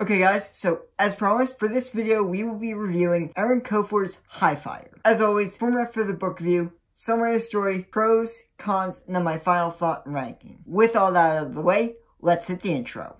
Okay guys, so as promised, for this video we will be reviewing Erin Colfer's Highfire. As always, format for the book review, summary of story, pros, cons, and then my final thought and ranking. With all that out of the way, let's hit the intro.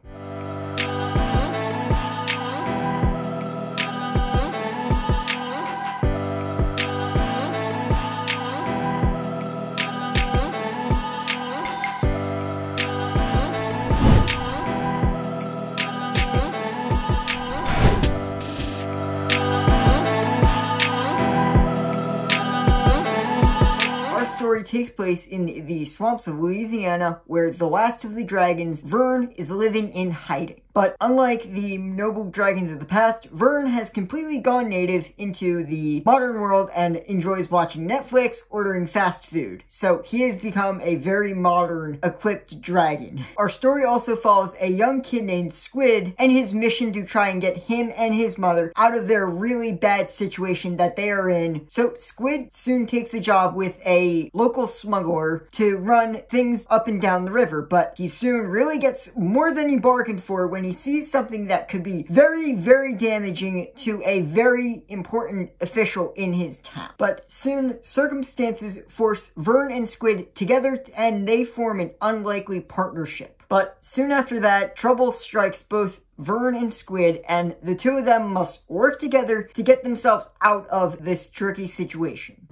Story takes place in the swamps of Louisiana, where the last of the dragons, Vern, is living in hiding. But unlike the noble dragons of the past, Vern has completely gone native into the modern world and enjoys watching Netflix, ordering fast food. So he has become a very modern, equipped dragon. Our story also follows a young kid named Squid and his mission to try and get him and his mother out of their really bad situation that they are in. So Squid soon takes a job with a local smuggler to run things up and down the river, but he soon really gets more than he bargained for when he sees something that could be very, very damaging to a very important official in his town. But soon, circumstances force Vern and Squid together and they form an unlikely partnership. But soon after that, trouble strikes both Vern and Squid, and the two of them must work together to get themselves out of this tricky situation.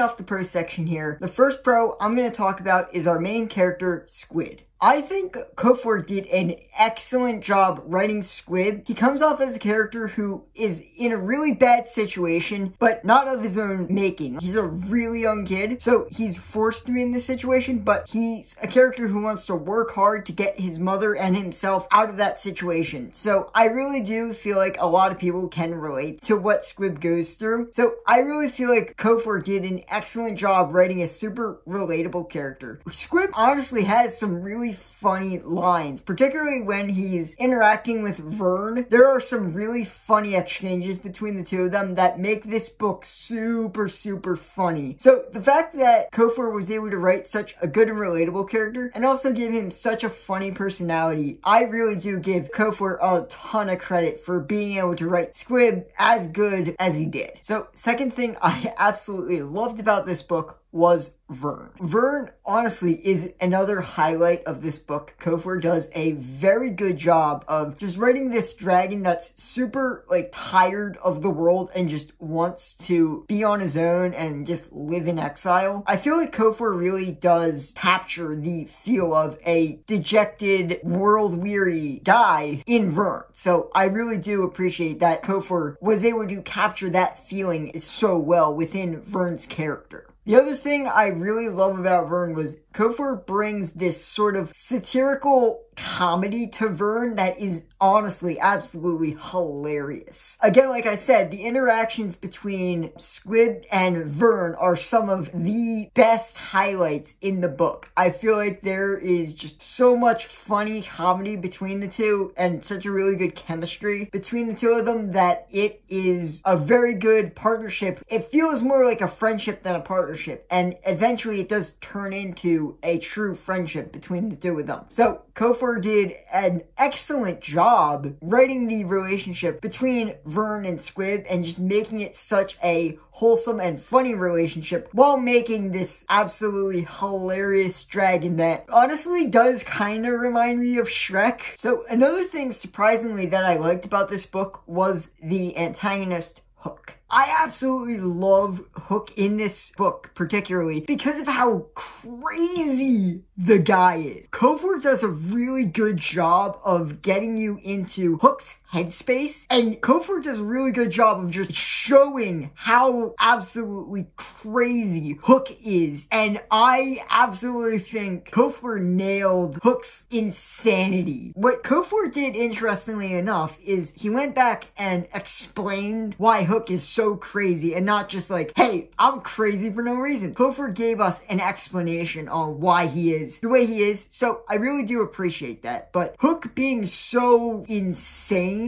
Off the pro section here, the first pro I'm going to talk about is our main character, Squid. I think Colfer did an excellent job writing Squid. He comes off as a character who is in a really bad situation, but not of his own making. He's a really young kid, so he's forced to be in this situation, but he's a character who wants to work hard to get his mother and himself out of that situation. So I really do feel like a lot of people can relate to what Squid goes through. So I really feel like Colfer did an excellent job writing a super relatable character. Squid honestly has some really funny lines, particularly when he's interacting with Vern. There are some really funny exchanges between the two of them that make this book super, super funny. So the fact that Colfer was able to write such a good and relatable character and also give him such a funny personality, I really do give Colfer a ton of credit for being able to write Squid as good as he did. So second thing I absolutely loved about this book was Vern. Vern, honestly, is another highlight of this book. Colfer does a very good job of just writing this dragon that's super, like, tired of the world and just wants to be on his own and just live in exile. I feel like Colfer really does capture the feel of a dejected, world-weary guy in Vern. So I really do appreciate that Colfer was able to capture that feeling so well within Vern's character. The other thing I really love about Vern was Colfer brings this sort of satirical comedy to Vern that is honestly absolutely hilarious. Again, like I said, the interactions between Squid and Vern are some of the best highlights in the book. I feel like there is just so much funny comedy between the two and such a really good chemistry between the two of them that it is a very good partnership. It feels more like a friendship than a partnership and eventually it does turn into a true friendship between the two of them. So Colfer did an excellent job writing the relationship between Vern and Squid and just making it such a wholesome and funny relationship while making this absolutely hilarious dragon that honestly does kind of remind me of Shrek. So another thing surprisingly that I liked about this book was the antagonist Hook. I absolutely love Hook in this book, particularly because of how crazy the guy is. Colfer does a really good job of getting you into Hook's headspace. And Colfer does a really good job of just showing how absolutely crazy Hook is. And I absolutely think Colfer nailed Hook's insanity. What Colfer did, interestingly enough, is he went back and explained why Hook is so crazy and not just like, hey, I'm crazy for no reason. Colfer gave us an explanation on why he is the way he is. So I really do appreciate that. But Hook being so insane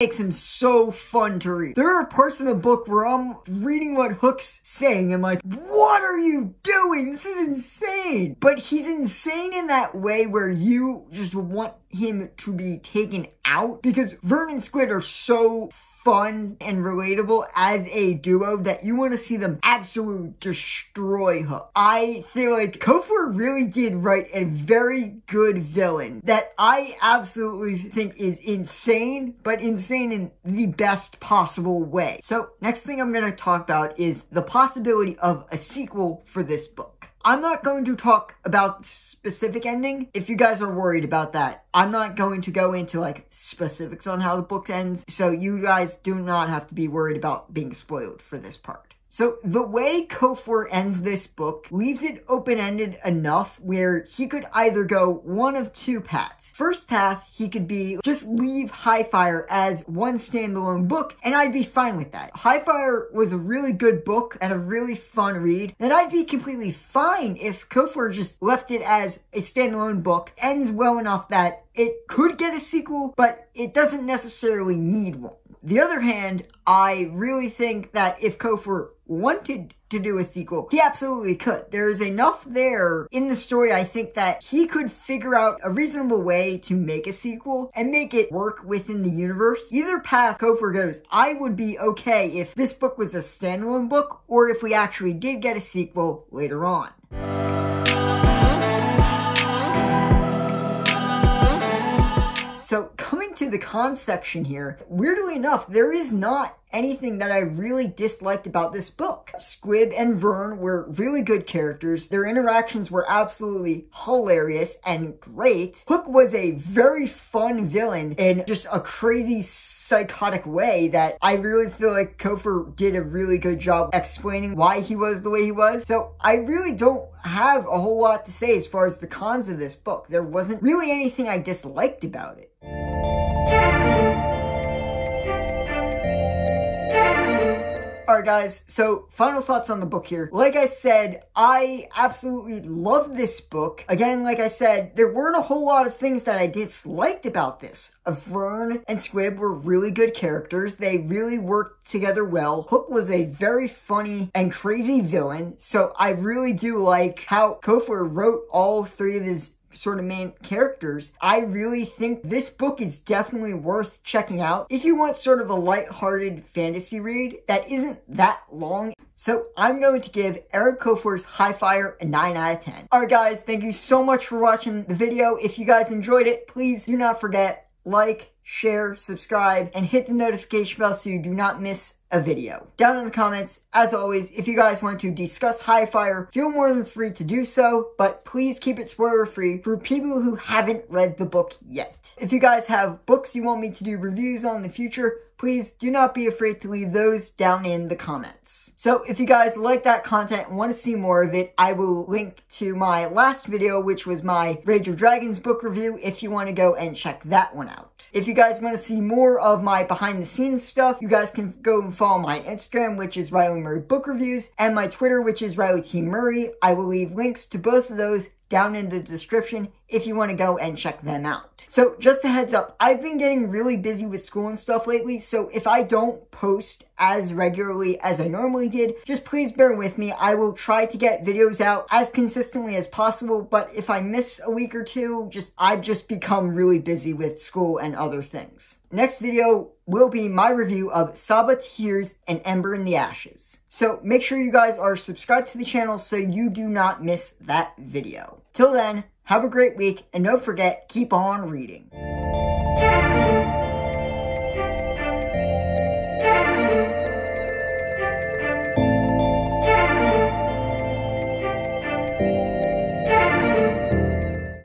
makes him so fun to read. There are parts in the book where I'm reading what Hook's saying. I'm like, what are you doing? This is insane. But he's insane in that way where you just want him to be taken out because Vern and Squid are so fun and relatable as a duo that you want to see them absolutely destroy Hook. I feel like Colfer really did write a very good villain that I absolutely think is insane, but insane in the best possible way. So next thing I'm going to talk about is the possibility of a sequel for this book. I'm not going to talk about specific ending. If you guys are worried about that, I'm not going to go into like specifics on how the book ends. So you guys do not have to be worried about being spoiled for this part. So the way Colfer ends this book leaves it open-ended enough where he could either go one of two paths. First path, he could be just leave Highfire as one standalone book, and I'd be fine with that. Highfire was a really good book and a really fun read, and I'd be completely fine if Colfer just left it as a standalone book, ends well enough that it could get a sequel, but it doesn't necessarily need one. The other hand, I really think that if Colfer wanted to do a sequel, he absolutely could. There's enough there in the story, I think, that he could figure out a reasonable way to make a sequel and make it work within the universe. Either path Colfer goes, I would be okay if this book was a standalone book or if we actually did get a sequel later on. So coming to the cons section here, weirdly enough, there is not anything that I really disliked about this book. Squid and Vern were really good characters. Their interactions were absolutely hilarious and great. Hook was a very fun villain and just a crazy psychotic way that I really feel like Colfer did a really good job explaining why he was the way he was. So I really don't have a whole lot to say as far as the cons of this book. There wasn't really anything I disliked about it. Alright guys, so final thoughts on the book here. Like I said, I absolutely love this book. Again, like I said, there weren't a whole lot of things that I disliked about this. Vern and Squid were really good characters. They really worked together well. Hook was a very funny and crazy villain, so I really do like how Colfer wrote all three of his sort of main characters, I really think this book is definitely worth checking out if you want sort of a light-hearted fantasy read that isn't that long. So I'm going to give Eric Colfer's Highfire a 9 out of 10. Alright guys, thank you so much for watching the video. If you guys enjoyed it, please do not forget, like, share, subscribe, and hit the notification bell so you do not miss a video. Down in the comments, as always, if you guys want to discuss High Fire, feel more than free to do so, but please keep it spoiler free for people who haven't read the book yet. If you guys have books you want me to do reviews on in the future, please do not be afraid to leave those down in the comments. So if you guys like that content and want to see more of it, I will link to my last video, which was my Rage of Dragons book review, if you want to go and check that one out. If you guys want to see more of my behind the scenes stuff, you guys can go and follow my Instagram, which is Riley Murray Book Reviews, and my Twitter, which is Riley T. Murray. I will leave links to both of those down in the description if you want to go and check them out. So just a heads up, I've been getting really busy with school and stuff lately, so if I don't post as regularly as I normally did, just please bear with me. I will try to get videos out as consistently as possible, but if I miss a week or two, just I've just become really busy with school and other things. Next video will be my review of Sabaa Tahir's and Ember in the Ashes. So make sure you guys are subscribed to the channel so you do not miss that video. Till then, have a great week, and don't forget, keep on reading.